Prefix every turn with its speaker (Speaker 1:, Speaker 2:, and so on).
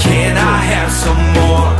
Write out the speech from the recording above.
Speaker 1: Can I have some more?